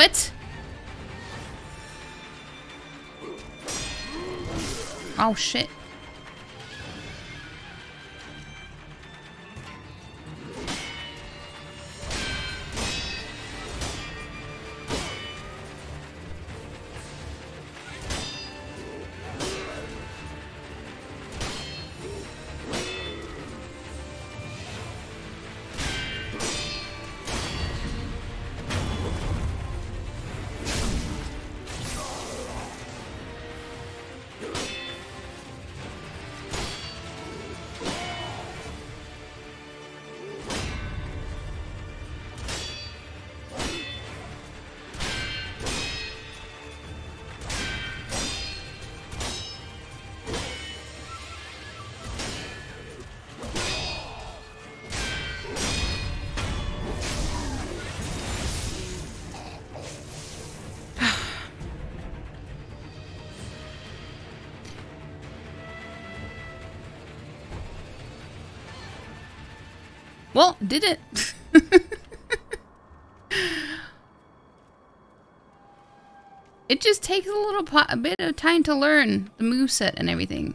What? Oh shit. Well, did it. it just takes a little a bit of time to learn the moveset and everything.